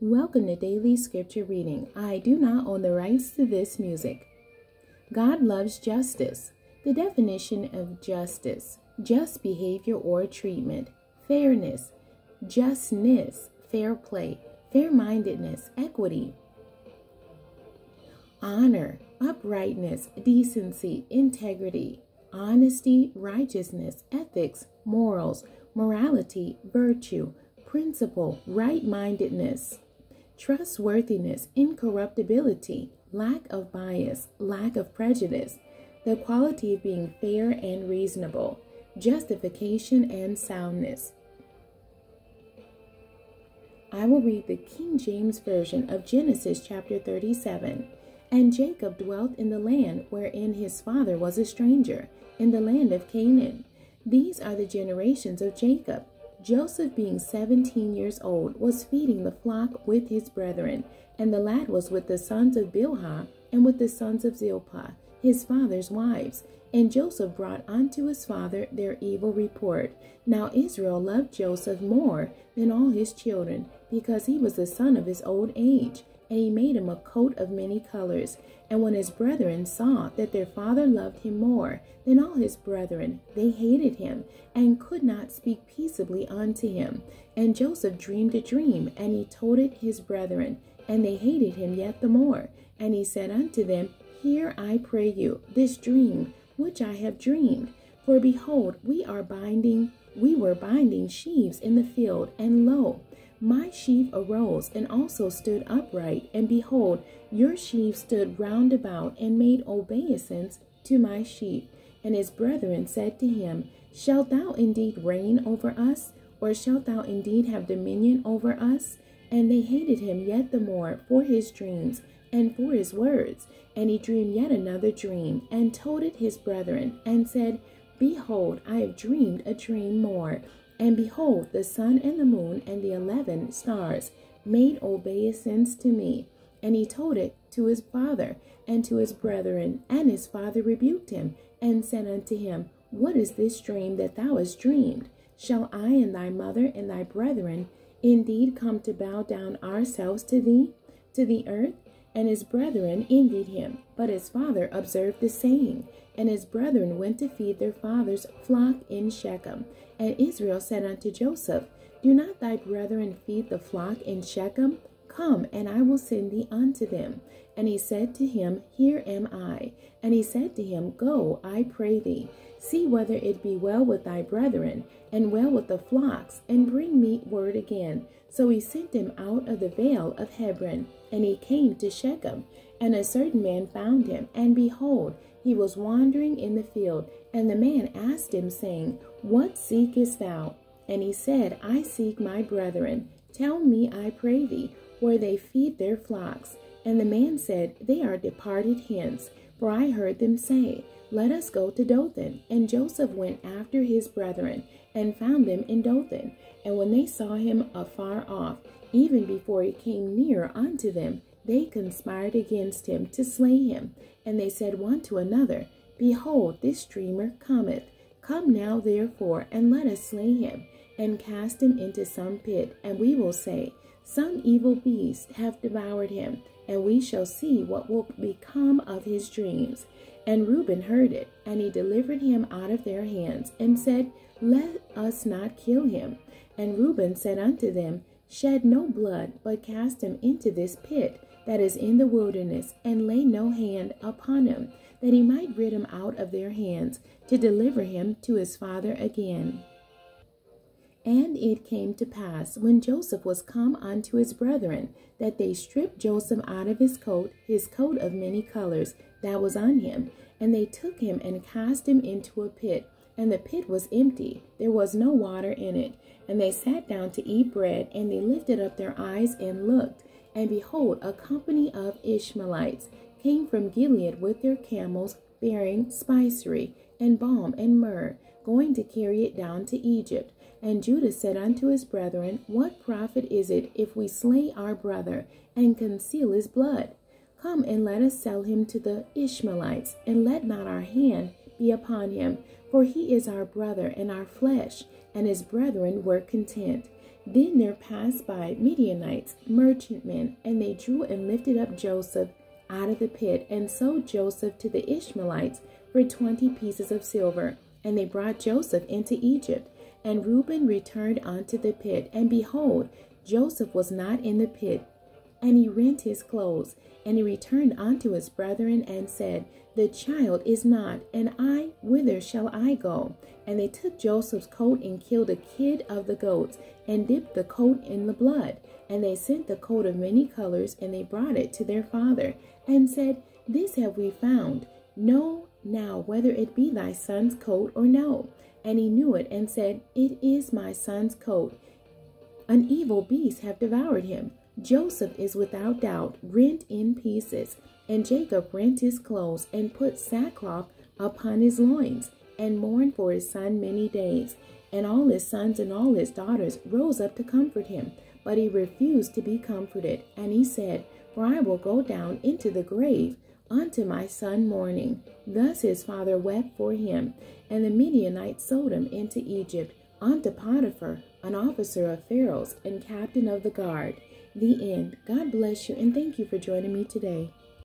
Welcome to Daily Scripture Reading. I do not own the rights to this music. God loves justice. The definition of justice just behavior or treatment, fairness, justness, fair play, fair mindedness, equity, honor, uprightness, decency, integrity, honesty, righteousness, ethics, morals, morality, virtue, principle, right mindedness trustworthiness, incorruptibility, lack of bias, lack of prejudice, the quality of being fair and reasonable, justification and soundness. I will read the King James Version of Genesis chapter 37. And Jacob dwelt in the land wherein his father was a stranger, in the land of Canaan. These are the generations of Jacob. Joseph, being seventeen years old, was feeding the flock with his brethren, and the lad was with the sons of Bilhah and with the sons of Zilpah, his father's wives. And Joseph brought unto his father their evil report. Now Israel loved Joseph more than all his children, because he was the son of his old age, and he made him a coat of many colors. And when his brethren saw that their father loved him more than all his brethren, they hated him, and could not speak peaceably unto him. And Joseph dreamed a dream, and he told it his brethren, and they hated him yet the more. And he said unto them, Hear, I pray you, this dream which I have dreamed. For behold, we are binding, we were binding sheaves in the field, and lo, my sheaf arose and also stood upright, and behold, your sheaf stood round about and made obeisance to my sheaf. And his brethren said to him, Shalt thou indeed reign over us, or shalt thou indeed have dominion over us? And they hated him yet the more for his dreams and for his words. And he dreamed yet another dream, and told it his brethren, and said, Behold, I have dreamed a dream more. And behold, the sun and the moon and the eleven stars made obeisance to me. And he told it to his father and to his brethren. And his father rebuked him and said unto him, What is this dream that thou hast dreamed? Shall I and thy mother and thy brethren indeed come to bow down ourselves to thee, to the earth? And his brethren envied him. But his father observed the saying. And his brethren went to feed their father's flock in Shechem. And Israel said unto Joseph, Do not thy brethren feed the flock in Shechem? Come, and I will send thee unto them. And he said to him, Here am I. And he said to him, Go, I pray thee, see whether it be well with thy brethren, and well with the flocks, and bring me word again. So he sent him out of the vale of Hebron, and he came to Shechem. And a certain man found him, and behold, he was wandering in the field. And the man asked him, saying, What seekest thou? And he said, I seek my brethren. Tell me, I pray thee, where they feed their flocks. And the man said, They are departed hence. For I heard them say, Let us go to Dothan. And Joseph went after his brethren, and found them in Dothan. And when they saw him afar off, even before he came near unto them, they conspired against him to slay him. And they said one to another, Behold, this dreamer cometh. Come now, therefore, and let us slay him, and cast him into some pit, and we will say, Some evil beasts have devoured him, and we shall see what will become of his dreams. And Reuben heard it, and he delivered him out of their hands, and said, Let us not kill him. And Reuben said unto them, Shed no blood, but cast him into this pit that is in the wilderness, and lay no hand upon him, that he might rid him out of their hands, to deliver him to his father again. And it came to pass, when Joseph was come unto his brethren, that they stripped Joseph out of his coat, his coat of many colors, that was on him, and they took him and cast him into a pit. And the pit was empty, there was no water in it. And they sat down to eat bread, and they lifted up their eyes and looked and behold, a company of Ishmaelites came from Gilead with their camels bearing spicery and balm and myrrh, going to carry it down to Egypt. And Judah said unto his brethren, What profit is it if we slay our brother and conceal his blood? Come and let us sell him to the Ishmaelites, and let not our hand be upon him, for he is our brother and our flesh. And his brethren were content. Then there passed by Midianites, merchantmen, and they drew and lifted up Joseph out of the pit, and sold Joseph to the Ishmaelites for twenty pieces of silver. And they brought Joseph into Egypt. And Reuben returned unto the pit, and behold, Joseph was not in the pit. And he rent his clothes, and he returned unto his brethren, and said, The child is not, and I, whither shall I go? And they took Joseph's coat and killed a kid of the goats, and dipped the coat in the blood. And they sent the coat of many colors, and they brought it to their father, and said, This have we found. Know now whether it be thy son's coat or no. And he knew it, and said, It is my son's coat. An evil beast have devoured him. Joseph is without doubt rent in pieces. And Jacob rent his clothes, and put sackcloth upon his loins, and mourned for his son many days. And all his sons and all his daughters rose up to comfort him. But he refused to be comforted. And he said, For I will go down into the grave unto my son mourning. Thus his father wept for him. And the Midianites sold him into Egypt unto Potiphar, an officer of Pharaoh's and captain of the guard. The end. God bless you and thank you for joining me today.